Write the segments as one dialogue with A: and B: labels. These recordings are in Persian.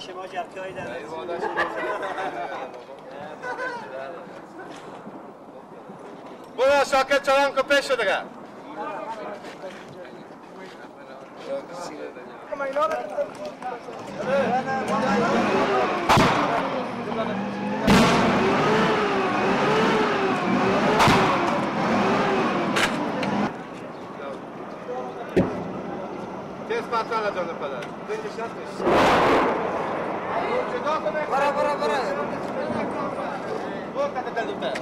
A: شما جرکایی در
B: برو ساکت چرا که پیش شده تیز پتران از جان پدر
C: برا برا برا
B: برو کده دلوته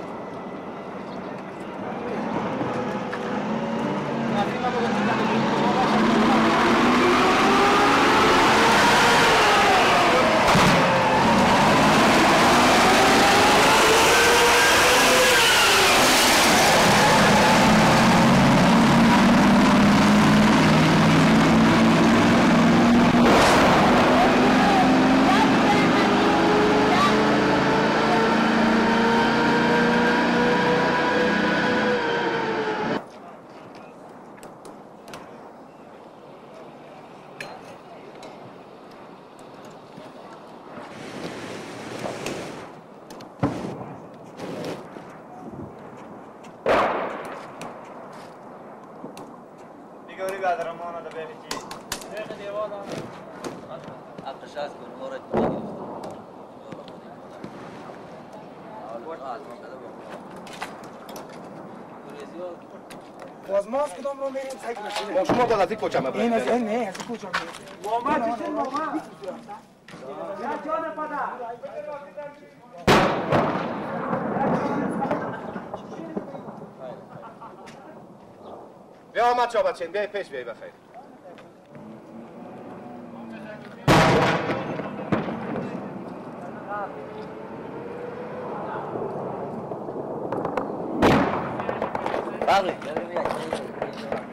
A: نگاری قدرمان رو ببینی
C: شیخ دیوان حقش هست کن مورد
D: باز ما از کدام رو میریم سعی کنیم
B: با شما داد از این کوچه
D: این از این نه از کجا میریم
A: ماما چیزی ماما؟ یا جان پدر.
B: بیا آمد شما بچین بیای پیش بیای بخیر.
A: Vale, yo le voy a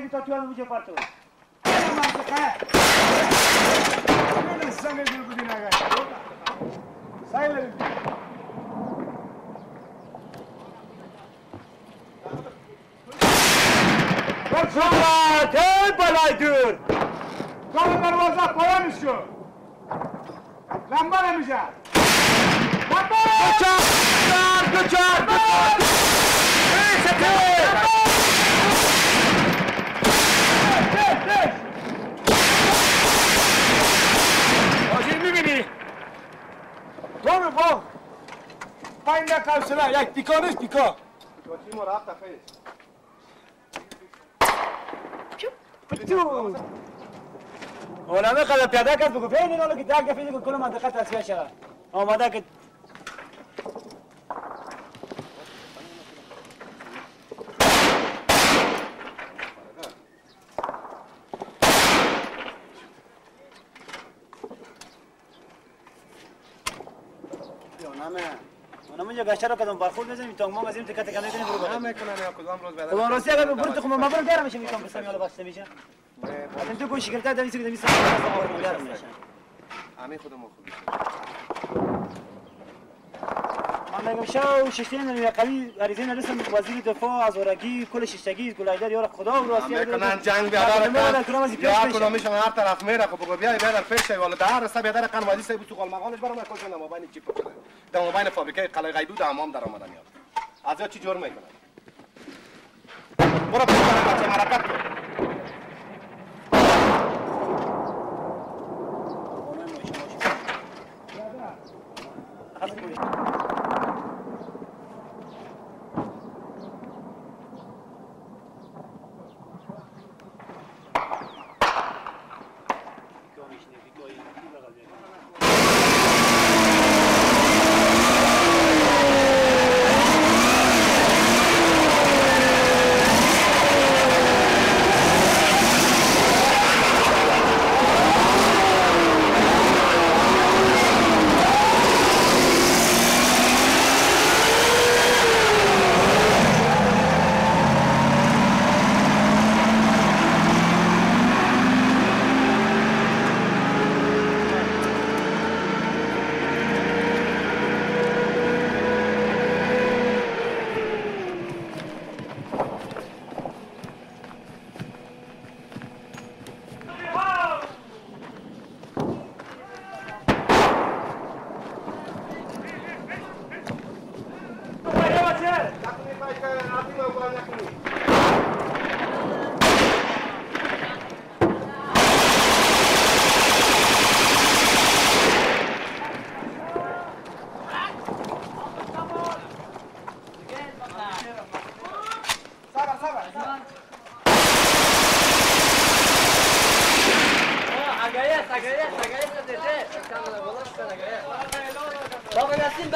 A: приготовила मुझे
D: party Böyle sanırım bugün aga. Sayılırım.
A: Kaçınma, değil balaydır.
D: Kalı pervazda falan istiyor. Lamba ne mücadele? Lamba!
A: Kaçar! Kaçar! Kaçar!
D: Payında kalsına. Ya dikanış dika.
B: کوچی ما رفت خیر
A: علمه قدر پیاده کرد بگو فیلی نالو که درک که کل منطقه تصفیه شد آماده که گشته رو کدام برخورد بزنیم تا ما از این تکه تکه نکنیم برو
B: هم می‌کنن یا کدام روز بعد؟
A: خدا راستی اگر برو تو خود مبر دارم میشه می‌کنم بسمی حالا بسته میشه. الان تو کوشش در میشه که میشه دارم میشه
B: همین خودمون خوبی
A: شو ششتین یا قوی عریضه نرسم وزیر دفاع از اورگی کل ششتگی گلایدر یار خدا و راستی
B: می‌کنن جنگ بیادر کن یا کدامشون هر طرف میره خب بگو بیا بیادر پیش شوی. والا در رسته بیادر قن وادی سه بوسو قال مقالش. برام کشن ما بین چی پکره در ما بین فابریکه قلعه غیدو در امام در آمدن یاد از یا چی جور می‌کنن؟ برو پیش بچه حرکت کن.
C: سنگریه سنگریه دیده کم نبودم سنگریه بابا نسیم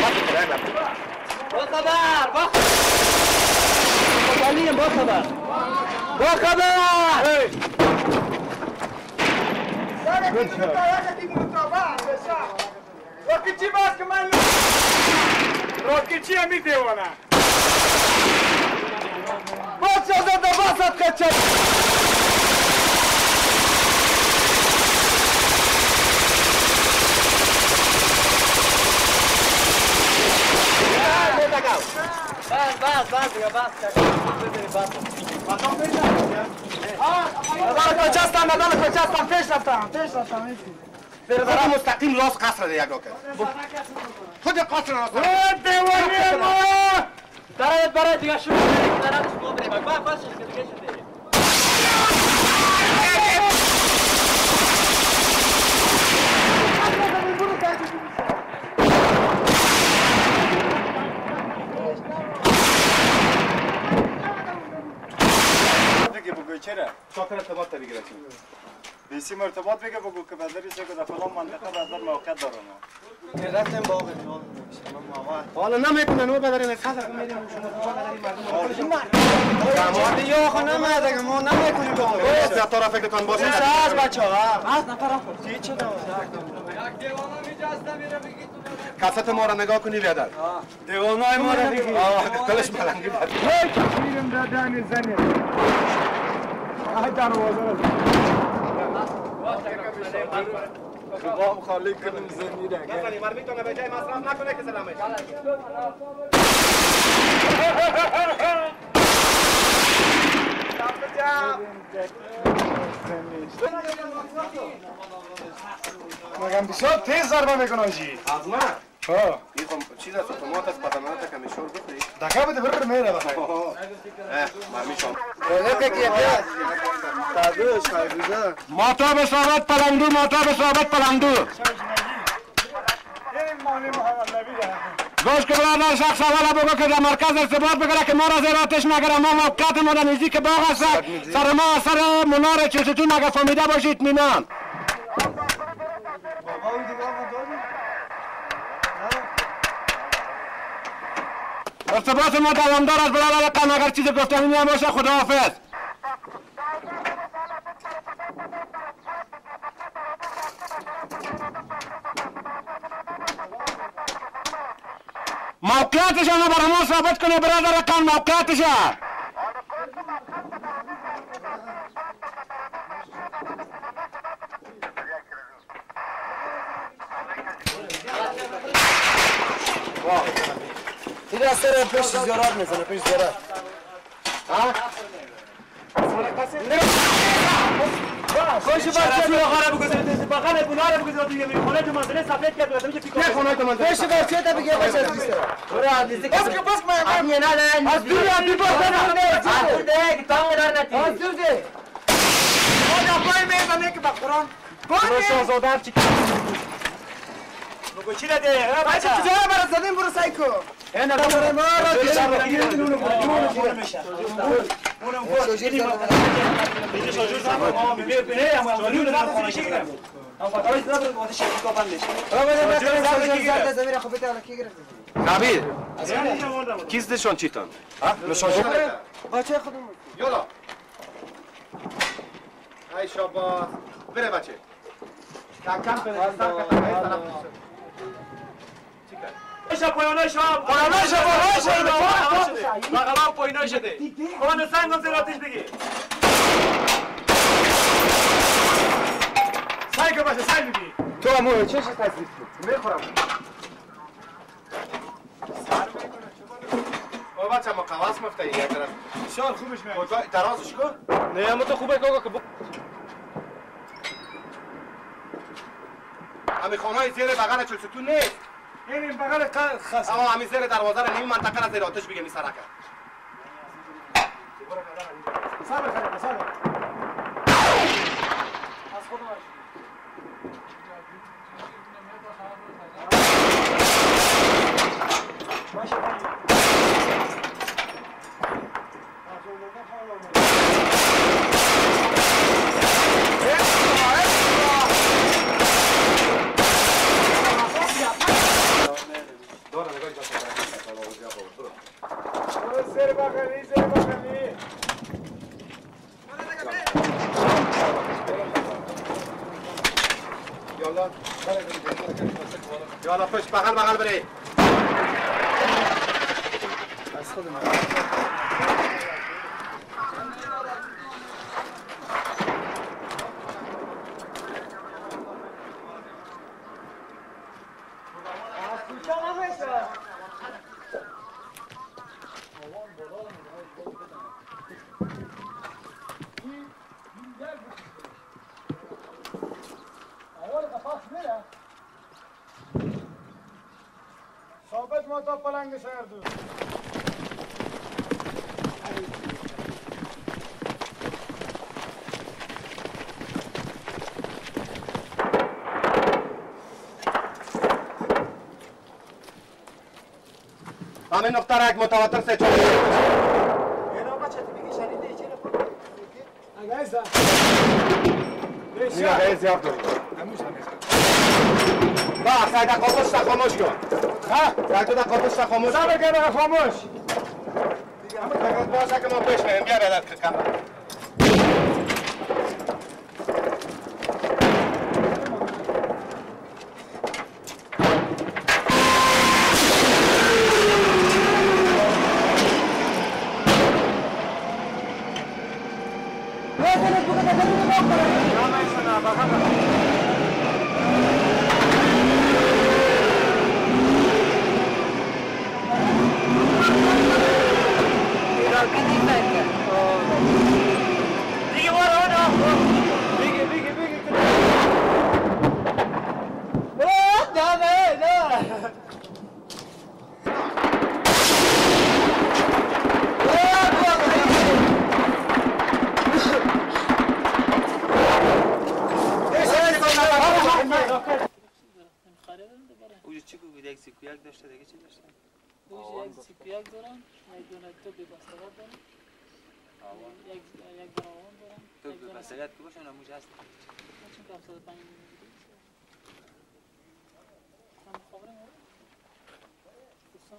C: ben
B: nokta dedi.
C: با خبر با خبر با خبر با خبر
D: روکی چی باز که من روکی چی همی دیوانه باز شده دو باسد کچه
C: بس دیگه بس
D: مدال هستم پیش رفتم پیش رفتم
B: برای مستقیم راست قصر ده یک راکت خود قصر راست
D: او دیوانی ما!
C: برای برای دیگه شروع کنید دراتش کو بریم با بس که دیگه شده
A: بگی بگو چرا
B: شاکر ارتباط بگیره
A: بیسی مرتبط بگه بگو که بدری سه که در فلان منطقه در موقع دارم
B: حالا نمی‌کنن او بدرین قصر میریم شما بدرین
D: یا خو نمیده که ما نمی‌کنیم
B: مردم در طرف فکرتان باشه
D: از بچه ها
B: کست ما را نگاه کنی بیادر
D: دیوانای ما را دیگه
B: آه کلش ملنگی بیادر
D: دادن زنی کباب خالی کنیم زنی را
B: نزنی مرمیتونه به جای مصرف نکنه که سلامه
D: مگم بسیار تیز ضربه می‌کنه آجی.
B: از من.
D: ها
B: این خب چیز است اتومات است بدنات کمی شور بخوری
D: دکه بده بر میره بخیر
B: مرمی شام
D: ماتاب ثابت پلندو ماتاب ثابت پلندو گوش که برادر شخص اولا بگو که در مرکز ارتباط بگره که ما را زیر آتش نگره ما موقعیت ما در نزدیک باغ است سر ما سر منار چلستون اگر فهمیده باشید اطمینان ارتباط ما دوامدار است برادر قم اگر چیز گفتنی هم باشه. خداحافظ. موقعیتشان برای ما ثابت کنه برادر قم موقعیتشان.
C: این از سر پیش زیارات می‌زنه پیش زیارات
A: خوش بچه تو آخر بگذارید بغل بنا رو بگذارید دیگه. می‌خونه تو منزله سفید کرد بگذارید میشه پیکا
B: خونه تو من
C: پیش بچه تا بگه بچه از بیسته برو نزدیک بس که بس من نه نه از دور از دور از دور ده تانگ دار نتی از دور ده
D: آجا پای می‌زنه که بخوران
A: برو شاهزاده چی بگو چی داده بچه.
D: کجا برا زدیم برو سایکو
A: اینا رو ما رو
B: نبیل کیزدشان چیتان
D: بچه خودم
B: یالا ای شاباس بره بچه کم کم بره سر
A: شب پایانای شب
D: پاییناشه پاییناشه پاییناشه پاییناشه
A: بغلا پاییناشه دی کان سنگ از آتش بگی
D: سنگ باشه سنگ بگی
E: تو همون چه شد؟ تصدیق کن
B: می‌خورم. سر می‌کنه چه بچه ما قواس مفته یک طرف.
D: بسیار خوبش
B: میگه ترازش کن.
E: نه اما تو خوبه کاغا که
B: همه خانه های زیر بغل چل ستون نیست.
D: این بغل خاص
B: اما همی زیر دروازه رو نیم منطقه را زیر آتش بگه می سرکه.
D: صبر خلیفه صبر از خودم باشه
B: داره نگاه جا
D: زیر بغلی زیر بغلی
B: یالا یالا پشت بغل بغل بری
D: از خودم ثابت ما تا پلنگ شهر دو.
B: همین نقطه را یک متواتر سه چهار
D: اینا بچه تو بگی شنیده چرا اگه ایزا
B: نیگه غیر زیاد داری. با سعید قابوش تا خاموش کن. سعید تا قابوش تا خاموش کن.
D: صبر کنه خاموش.
B: باشه که ما پیش میم بیا که کم
F: اوج چی بود یک سیکویک داشته دیگه چی داشته
G: یک سیکویک دارم یک دونه تو بستگار دارم یک یک دونه آوان دارم
F: تو
G: یک
F: به بسیت که باشه نموج هست
G: چون که 75 هم خبره مورد دوستان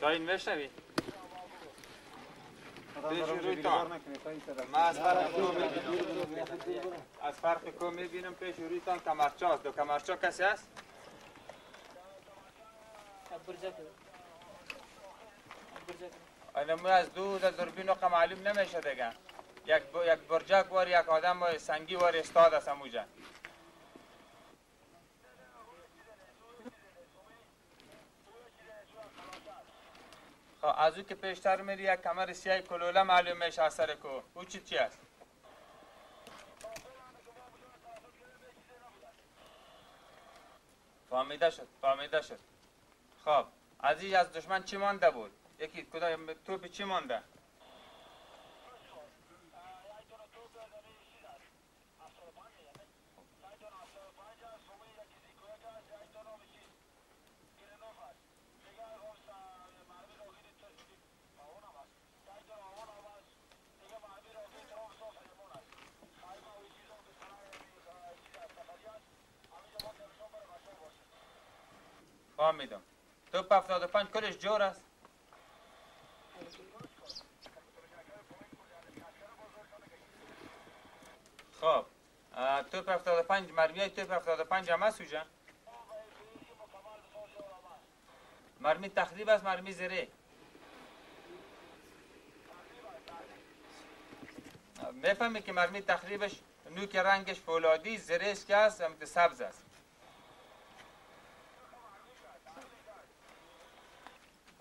F: شاین بشنوی پیش از فرق تو می‌بینم از فرق تو می‌بینم پیش روی تان کمرچه هست دو کمرچه کسی هست اینمو از دو در دوربین و معلوم نمیشه دیگه یک برجک وار یک آدم سنگی وار استاد است اموجا از او که پیشتر میری یک کمر سیاه کلوله معلوم میشه از سر کو او چی چی است فهمیده شد فهمیده شد. خب از از دشمن چی مانده بود؟ یکی کدام توپ چی مانده؟ فهمیدم توپ 75 کلش جور است. خب توپ 75 مرمی توپ 75 هم هست اوجا؟ مرمی تخریب است مرمی زره. می‌فهمی که مرمی تخریبش نوک رنگش فولادی زرهش که است سبز است.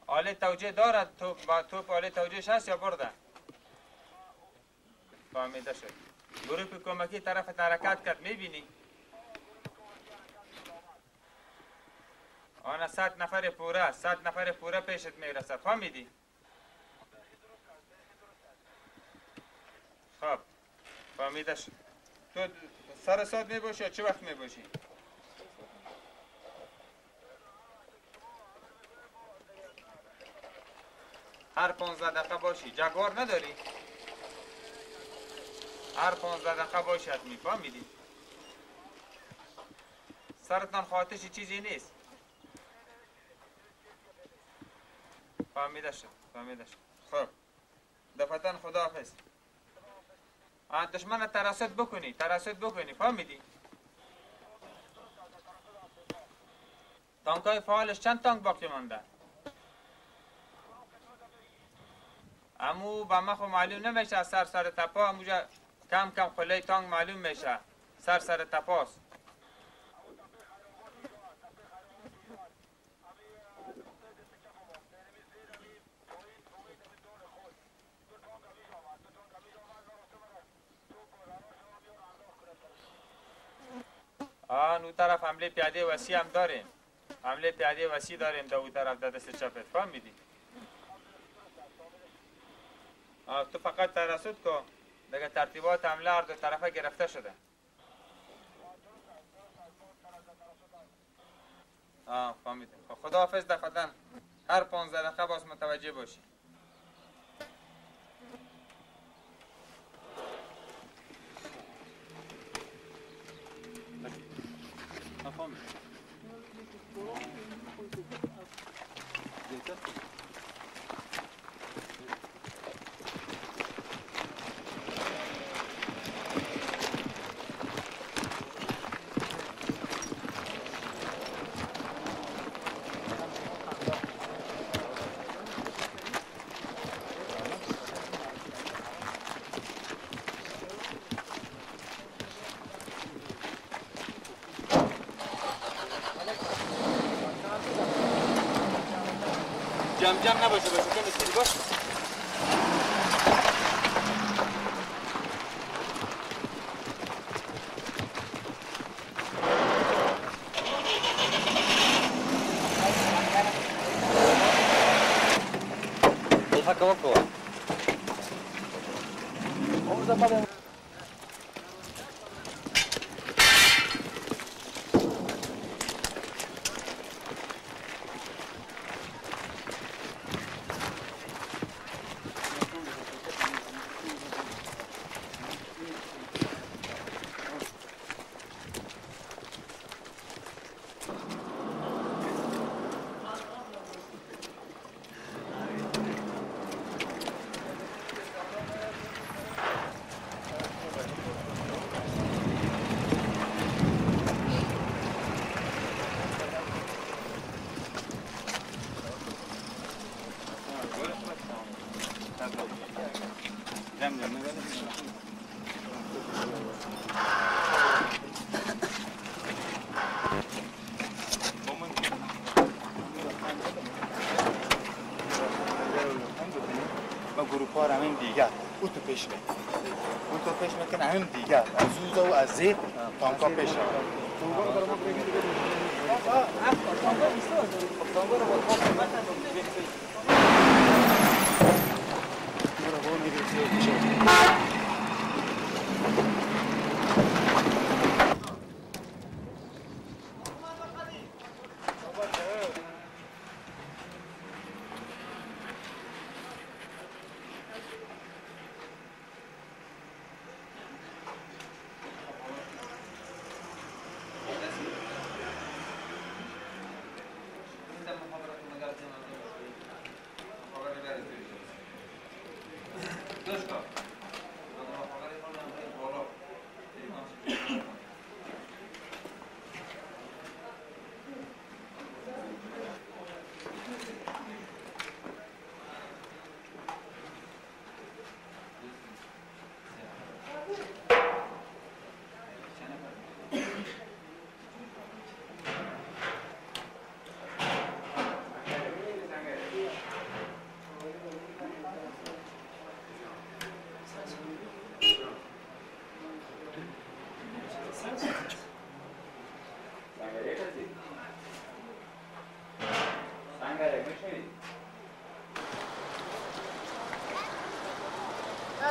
F: آله توجه دارد توپ با توپ آله توجهش هست یا برده؟ فهمیده شد. گروه کمکی طرف حرکت کرد. می‌بینی؟ آن صد نفر پوره صد نفر پوره پیشت می‌رسه فهمیدی؟ خب فهمیده شد. تو سر ساعت می‌باشی یا چه وقت می‌باشی؟ هر پانزده دقیقه باشی. جگوار نداری؟ هر پانزده دقیقه باشی حتمی فهمیدی سرتان خاطش چیزی نیست. فهمیده شد فهمیده شد خب. دفتن خدا حافظ آن دشمن ترسد بکنی ترسد بکنی. فهمیدی تانکای فعالش چند تانک باقی مانده؟ امو با ما خو معلوم نمیشه سر سر تپا اموجا کم کم خله تانک معلوم میشه. سر سر تپاست. آن اون طرف حمله پیاده وسیع هم داریم. حمله پیاده وسیع داریم در اون طرف در دست چپت فهمیدی؟ آه، تو فقط ترسد کن دیگه ترتیبات حمله هر دو طرفه گرفته شده. آه فهمیدم. خب، خدا حافظ دفتن هر پانزده دقیقه باز متوجه باشی. جمع جمع نباشه باشه که مثل باش
E: و همین دیگر از اوزا و از زیر تانکا پیش
F: دوست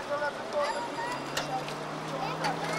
F: Thank you.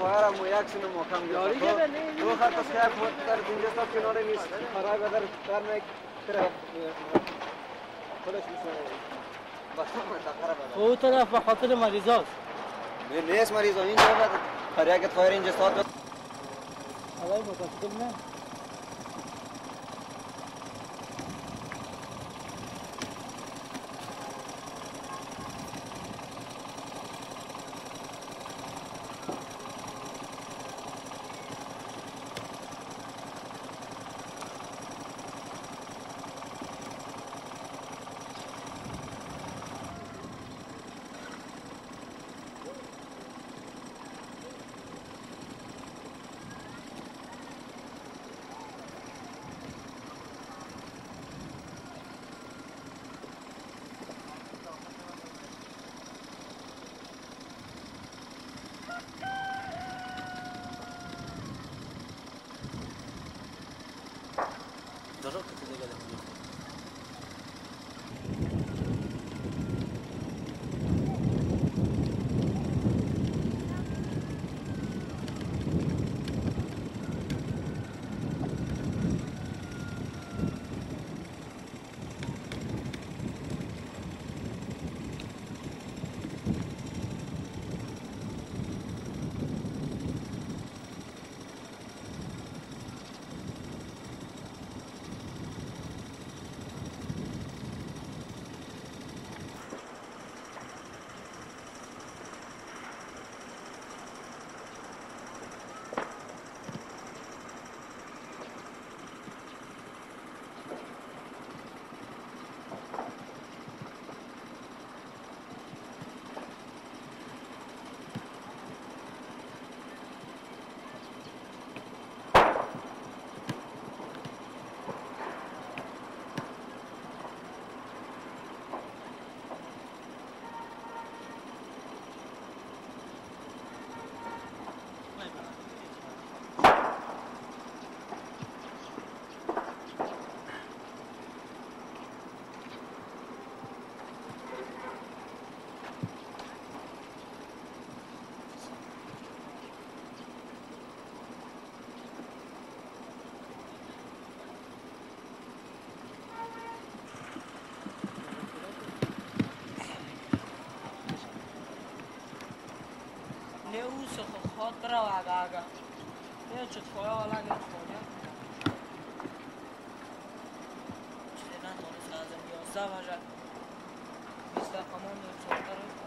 C: مو یک سینه محکم گرفت. دو خط از که در اینجا تا کنار نیست. فرای بدر در نک خودش میسنه
G: او طرف به خاطر مریضاست.
C: نیست مریض اینجا فرای که خواهر اینجا
G: متاسفم نه.
H: Dos objetivos de prva gaga. Ja ću tvoje ovo lagi otvorio. Če je na to ne zna da mi
A: je ozavažak. Mislim da
H: pa mami u čotaru.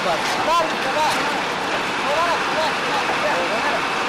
C: ば、なるから、取らなくて、取らなくて。